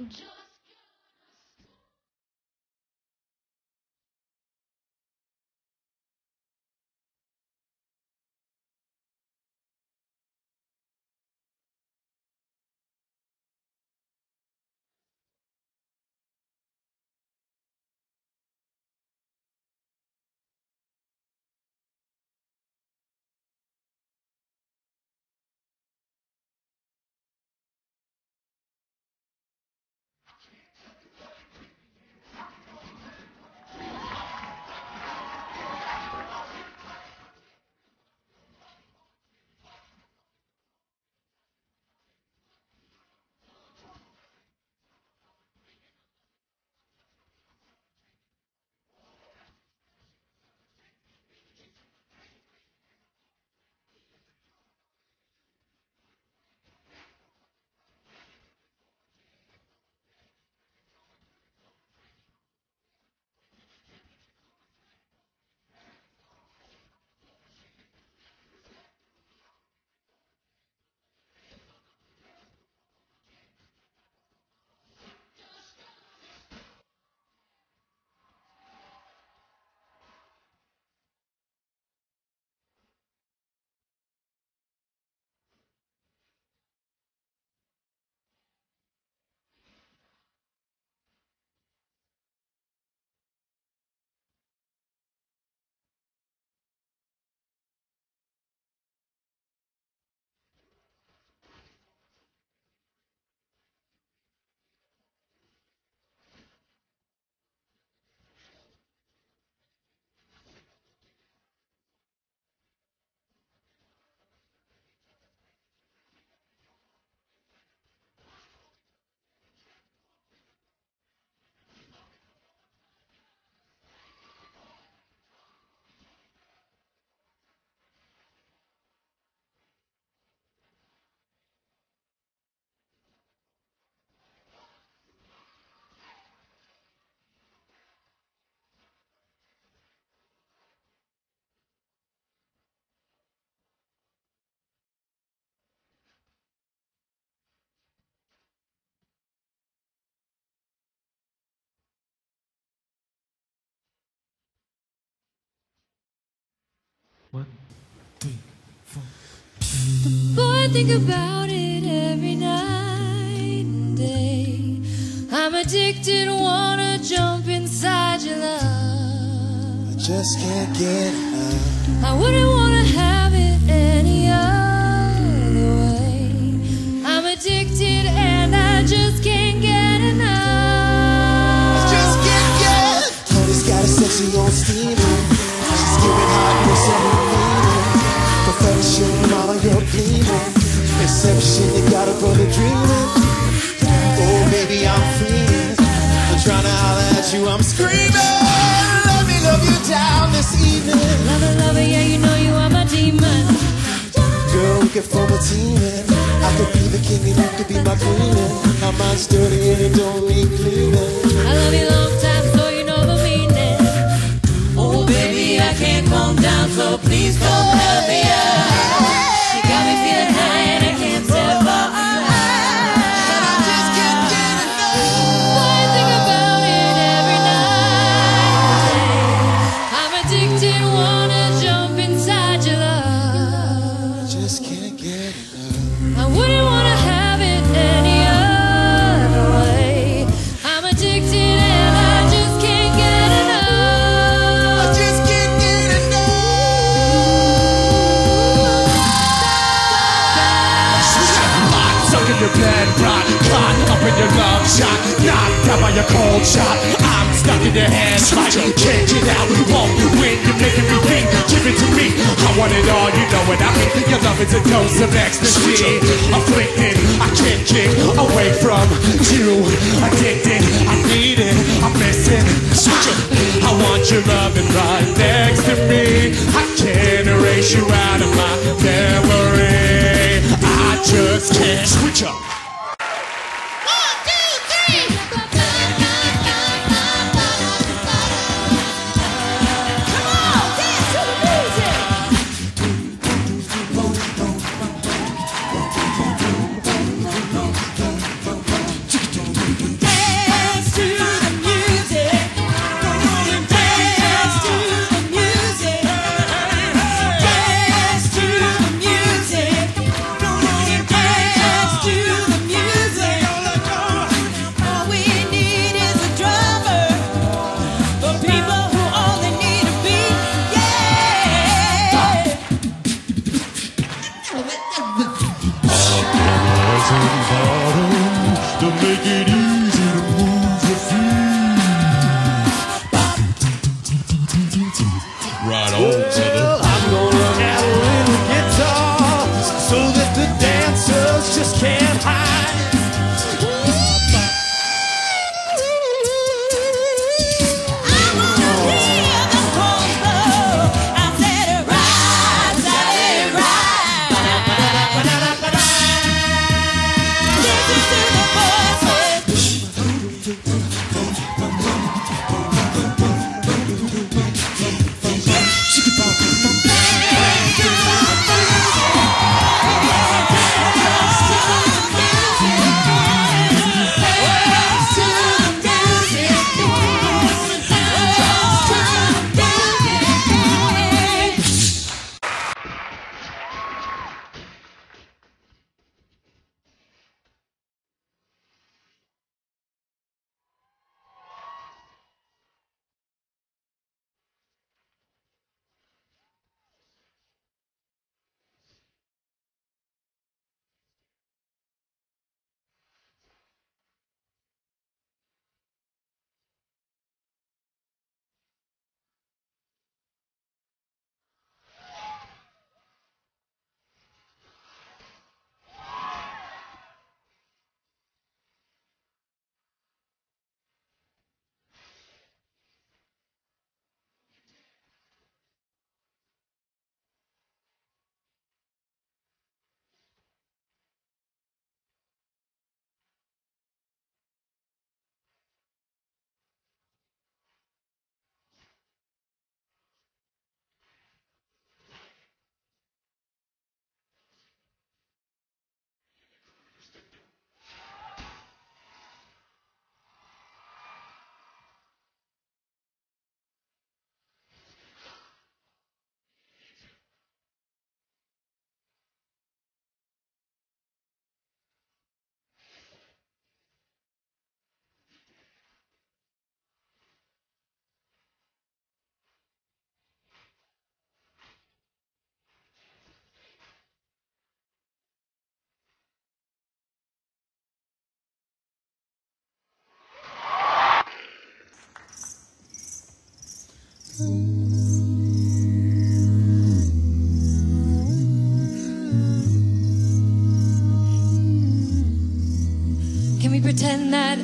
Joe. One, three, four. Boy, I think about it every night and day. I'm addicted, wanna jump inside your love. I Just can't get enough. I wouldn't wanna have it any other way. I'm addicted and I just can't get enough. I Just can't get. Tony's got a sexy old steamer. She's giving hot news every feeling. Perfection, mama, you're gleaming. Exception, you got a brother dreaming. Oh, baby, I'm feeling. I'm trying to holler at you, I'm screaming. Let me love you down this evening. Love it, love it, yeah, you know you are my demon. Girl, we could form a team I could be the king and you could be my queen my mind's dirty and it don't need cleaning. I love you long time, baby, I can't calm down, so please don't cut me out. A dose of ecstasy,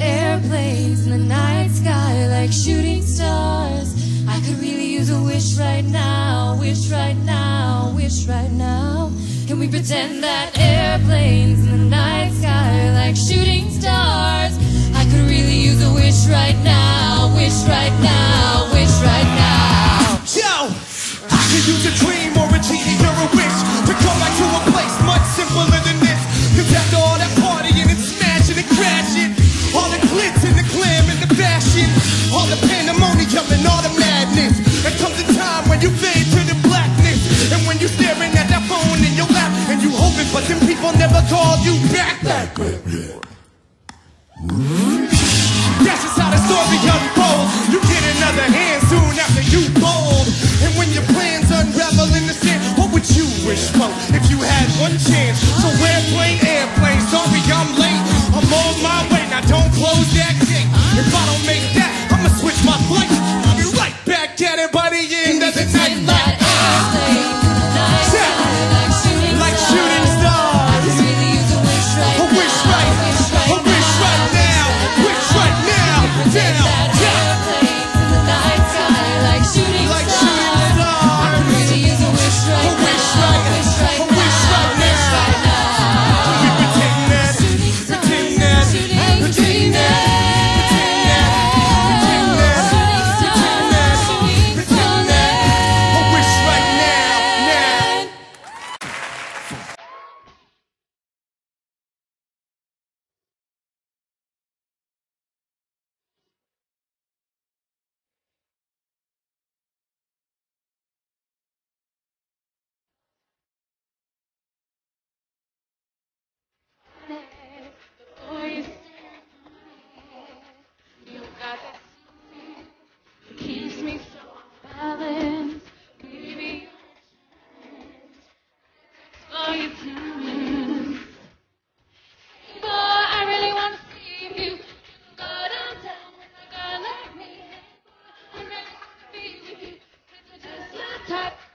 airplanes in the night sky like shooting stars. I could really use a wish right now, wish right now, wish right now. Can we pretend that airplanes in the night sky like shooting stars? I could really use a wish right now, wish right now, wish right now. tap.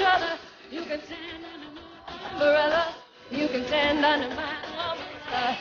each other. You can stand under my umbrella. You can stand under my umbrella.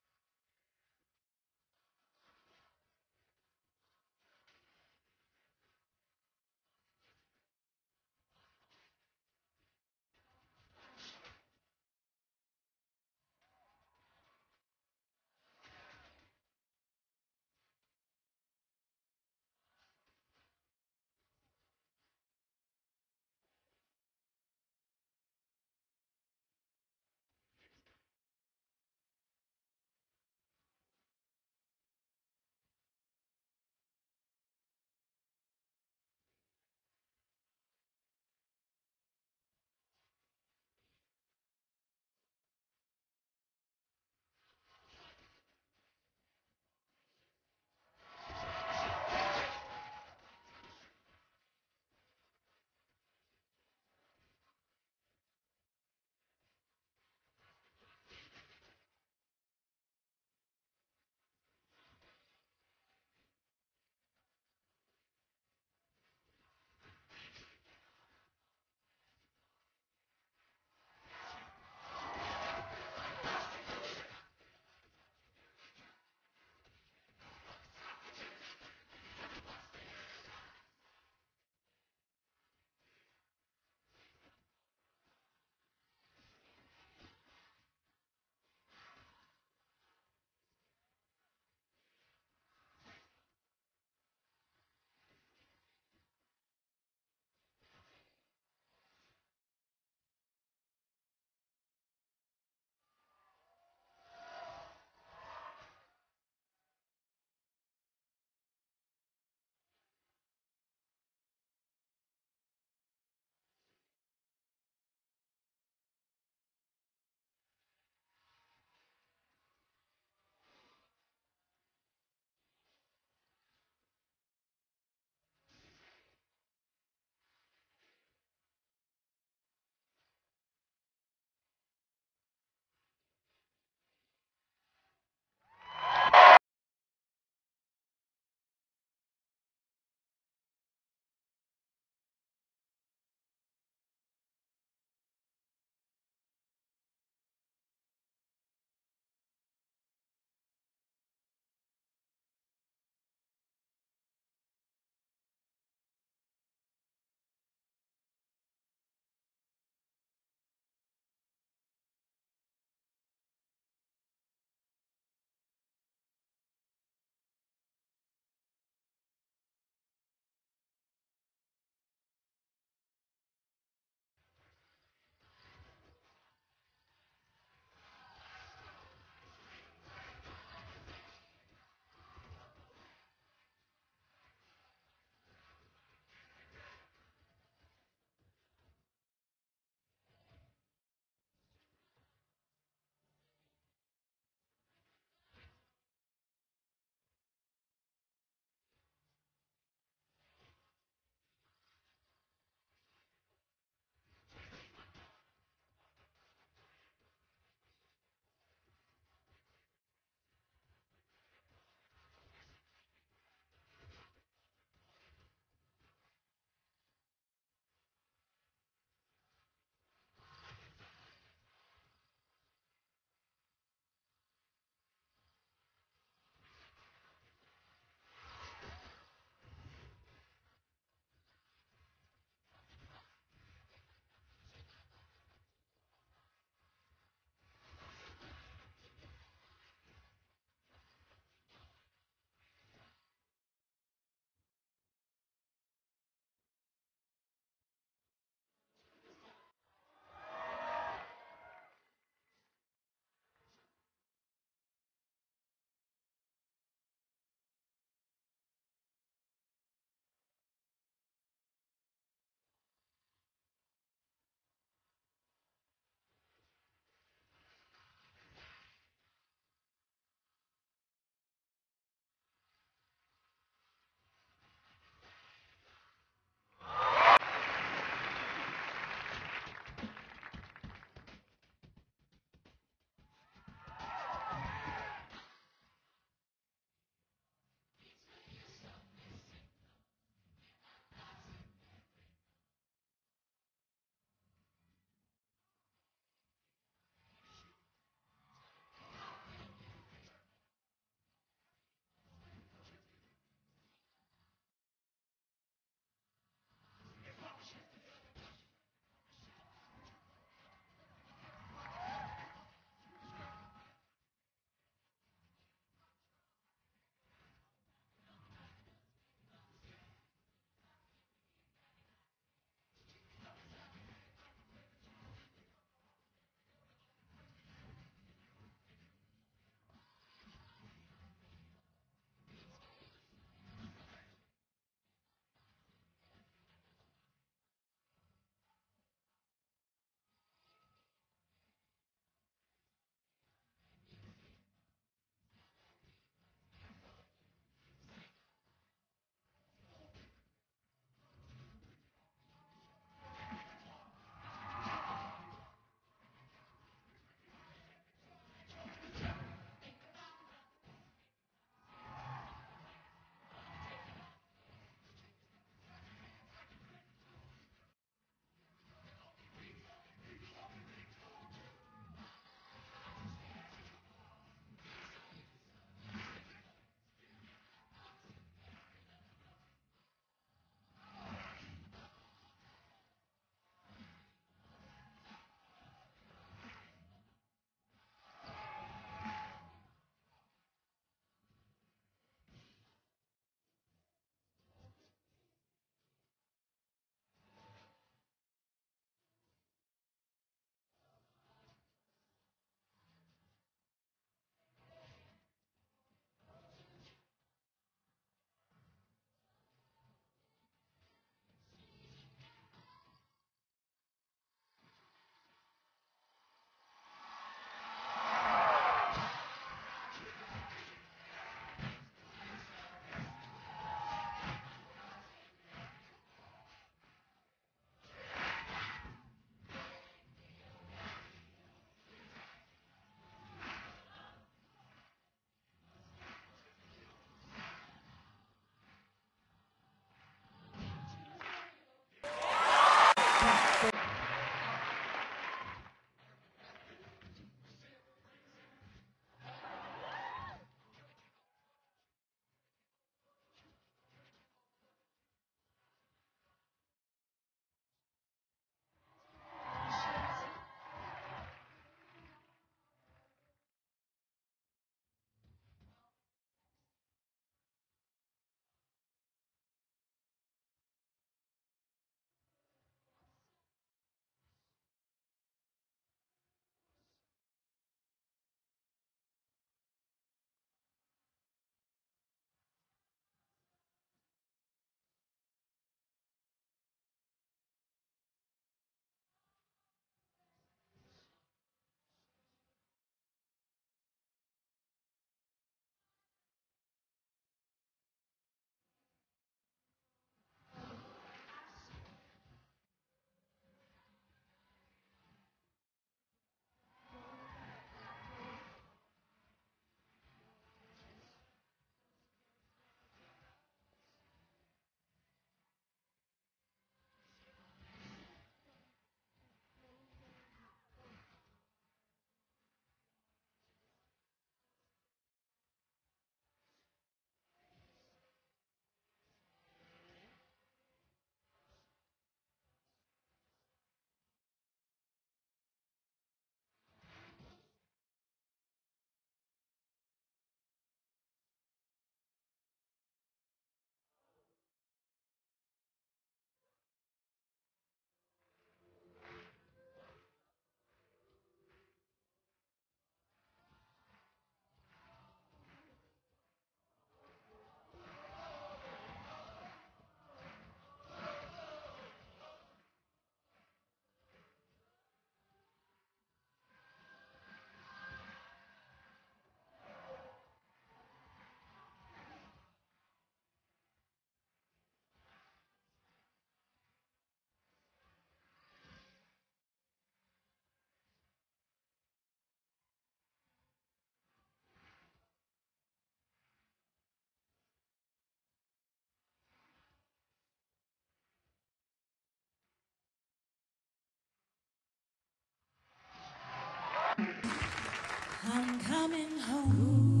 I'm coming home,